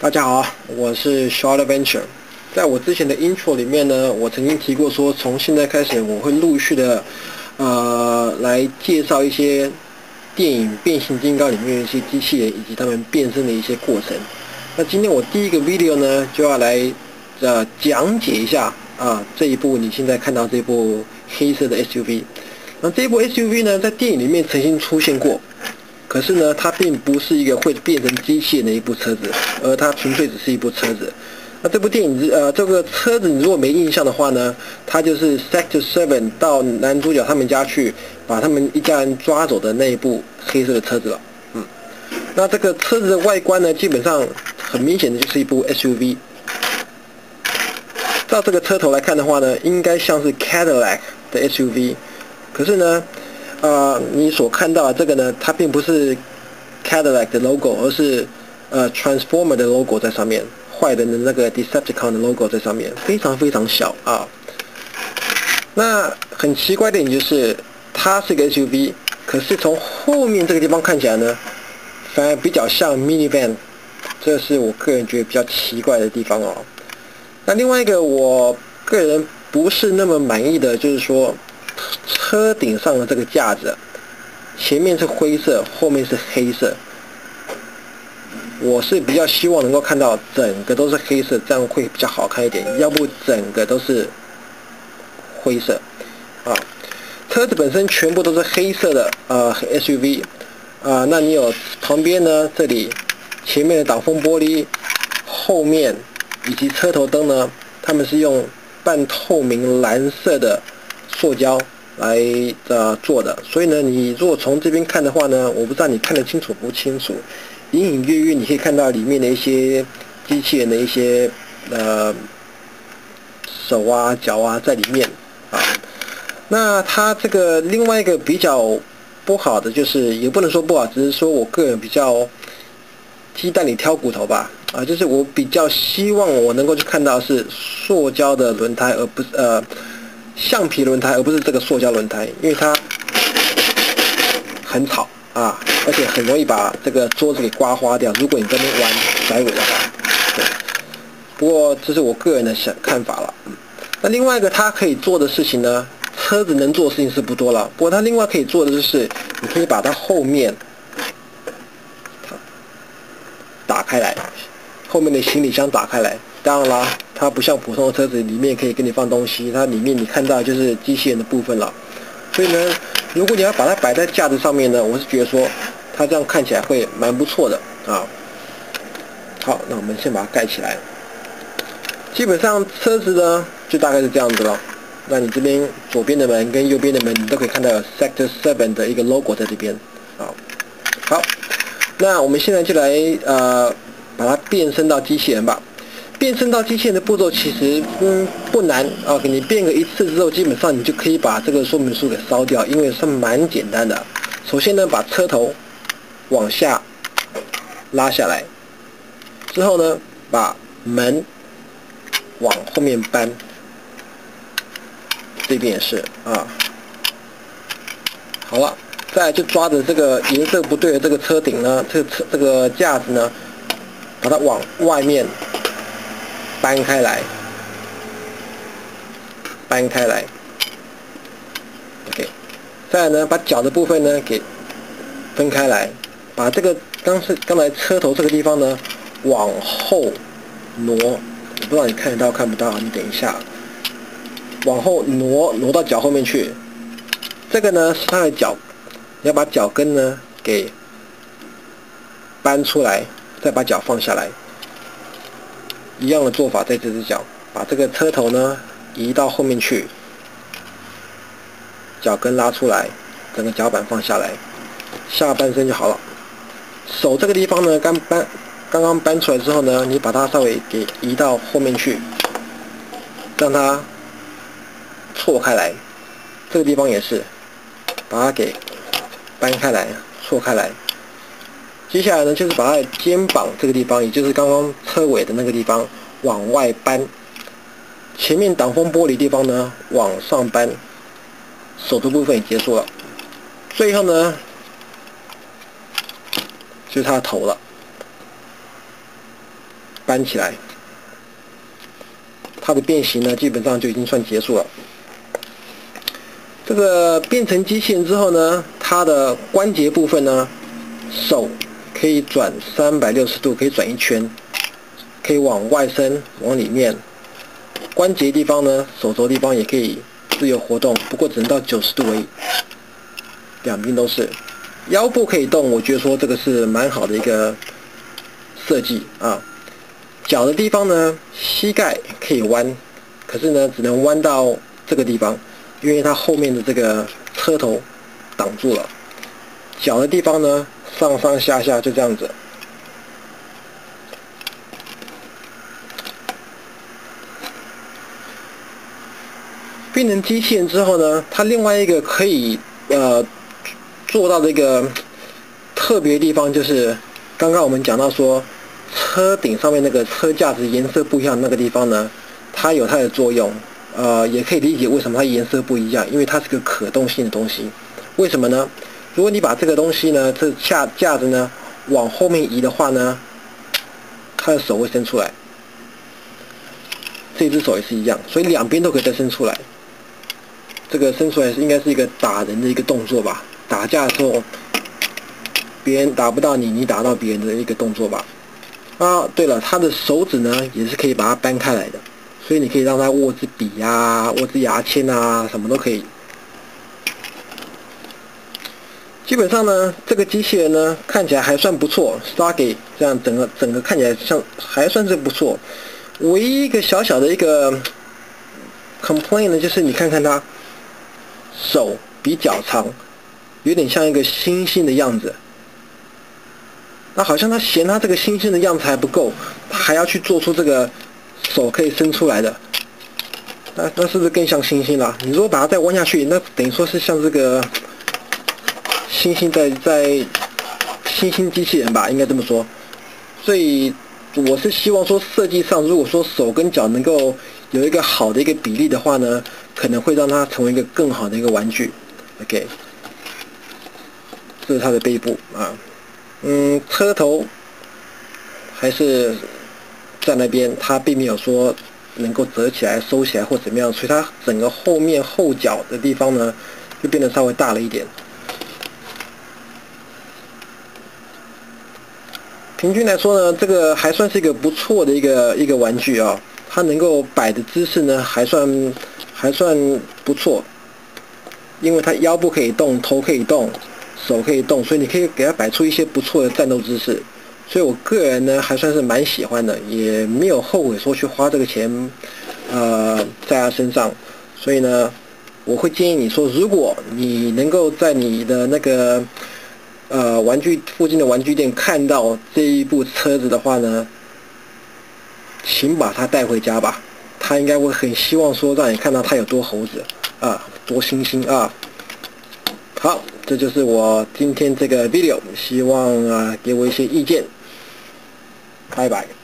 大家好，我是 Short Adventure。在我之前的 intro 里面呢，我曾经提过说，从现在开始我会陆续的，呃，来介绍一些电影《变形金刚》里面的一些机器人以及他们变身的一些过程。那今天我第一个 video 呢，就要来呃讲解一下啊这一部你现在看到这部黑色的 SUV。那这部 SUV 呢，在电影里面曾经出现过。可是呢，它并不是一个会变成机器人的一部车子，而它纯粹只是一部车子。那这部电影，呃，这个车子你如果没印象的话呢，它就是 Sector Seven 到男主角他们家去把他们一家人抓走的那一部黑色的车子了。嗯，那这个车子的外观呢，基本上很明显的就是一部 SUV。照这个车头来看的话呢，应该像是 Cadillac 的 SUV，可是呢。啊，你所看到的这个呢，它并不是 Cadillac 的 logo，而是呃 Transformer 的 logo 在上面，坏人的那个 Decepticon 的 logo 在上面，非常非常小啊。那很奇怪的点就是，它是个 SUV，可是从后面这个地方看起来呢，反而比较像 minivan，这是我个人觉得比较奇怪的地方哦。那另外一个我个人不是那么满意的就是说。车顶上的这个架子，前面是灰色，后面是黑色。我是比较希望能够看到整个都是黑色，这样会比较好看一点。要不整个都是灰色啊。车子本身全部都是黑色的啊，SUV 啊。那你有旁边呢？这里前面的挡风玻璃，后面以及车头灯呢？他们是用半透明蓝色的塑胶。来呃做的，所以呢，你如果从这边看的话呢，我不知道你看得清楚不清楚，隐隐约约你可以看到里面的一些机器人的一些呃手啊脚啊在里面啊。那它这个另外一个比较不好的就是，也不能说不好，只是说我个人比较鸡蛋里挑骨头吧啊，就是我比较希望我能够去看到是塑胶的轮胎，而不是呃。橡皮轮胎，而不是这个塑胶轮胎，因为它很吵啊，而且很容易把这个桌子给刮花掉。如果你在那边玩甩尾的话，对。不过这是我个人的想看法了。那另外一个它可以做的事情呢，车子能做的事情是不多了。不过它另外可以做的就是，你可以把它后面打开来，后面的行李箱打开来。当然啦。它不像普通的车子，里面可以给你放东西，它里面你看到就是机器人的部分了。所以呢，如果你要把它摆在架子上面呢，我是觉得说，它这样看起来会蛮不错的啊。好，那我们先把它盖起来。基本上车子呢，就大概是这样子了。那你这边左边的门跟右边的门，你都可以看到 Sector Seven 的一个 logo 在这边啊。好，那我们现在就来呃，把它变身到机器人吧。变身到机器人的步骤其实嗯不难啊，给你变个一次之后，基本上你就可以把这个说明书给烧掉，因为是蛮简单的。首先呢，把车头往下拉下来，之后呢，把门往后面搬，这边也是啊。好了，再就抓着这个颜色不对的这个车顶呢，这个车这个架子呢，把它往外面。搬开来，搬开来，OK。再呢，把脚的部分呢给分开来，把这个刚是刚才车头这个地方呢往后挪，我不知道你看得到看不到，你等一下，往后挪挪到脚后面去。这个呢是它的脚，要把脚跟呢给搬出来，再把脚放下来。一样的做法，在这只脚，把这个车头呢移到后面去，脚跟拉出来，整个脚板放下来，下半身就好了。手这个地方呢，刚搬，刚刚搬出来之后呢，你把它稍微给移到后面去，让它错开来。这个地方也是，把它给搬开来，错开来。接下来呢，就是把它的肩膀这个地方，也就是刚刚车尾的那个地方往外搬，前面挡风玻璃地方呢往上搬，手的部分也结束了。最后呢，就是它的头了。搬起来，它的变形呢基本上就已经算结束了。这个变成机器人之后呢，它的关节部分呢，手可以转三百六十度，可以转一圈，可以往外伸，往里面。关节地方呢，手肘地方也可以自由活动，不过只能到九十度而已。两边都是。腰部可以动，我觉得说这个是蛮好的一个设计啊。脚的地方呢，膝盖可以弯，可是呢，只能弯到这个地方。因为它后面的这个车头挡住了，脚的地方呢，上上下下就这样子。变成机器人之后呢，它另外一个可以呃做到的一个特别地方就是，刚刚我们讲到说，车顶上面那个车架子颜色不一样那个地方呢，它有它的作用。呃，也可以理解为什么它颜色不一样，因为它是个可动性的东西。为什么呢？如果你把这个东西呢，这架架子呢往后面移的话呢，它的手会伸出来。这只手也是一样，所以两边都可以再伸出来。这个伸出来是应该是一个打人的一个动作吧？打架的时候，别人打不到你，你打到别人的一个动作吧？啊，对了，他的手指呢也是可以把它掰开来的。所以你可以让他握支笔呀，握支牙签啊，什么都可以。基本上呢，这个机器人呢看起来还算不错，Stargate 这样整个整个看起来像还算是不错。唯一一个小小的一个 complaint 呢，就是你看看它手比脚长，有点像一个猩猩的样子。那好像他嫌他这个猩猩的样子还不够，他还要去做出这个。手可以伸出来的，那那是不是更像猩猩了？你如果把它再弯下去，那等于说是像这个猩猩在在猩猩机器人吧，应该这么说。所以我是希望说设计上，如果说手跟脚能够有一个好的一个比例的话呢，可能会让它成为一个更好的一个玩具。OK，这是它的背部啊，嗯，车头还是。在那边，它并没有说能够折起来、收起来或怎么样，所以它整个后面后脚的地方呢，就变得稍微大了一点。平均来说呢，这个还算是一个不错的一个一个玩具啊，它能够摆的姿势呢，还算还算不错，因为它腰部可以动，头可以动，手可以动，所以你可以给它摆出一些不错的战斗姿势。所以我个人呢还算是蛮喜欢的，也没有后悔说去花这个钱，呃，在它身上。所以呢，我会建议你说，如果你能够在你的那个呃玩具附近的玩具店看到这一部车子的话呢，请把它带回家吧。他应该会很希望说让你看到他有多猴子啊，多猩猩啊。好，这就是我今天这个 video，希望啊给我一些意见。拜拜。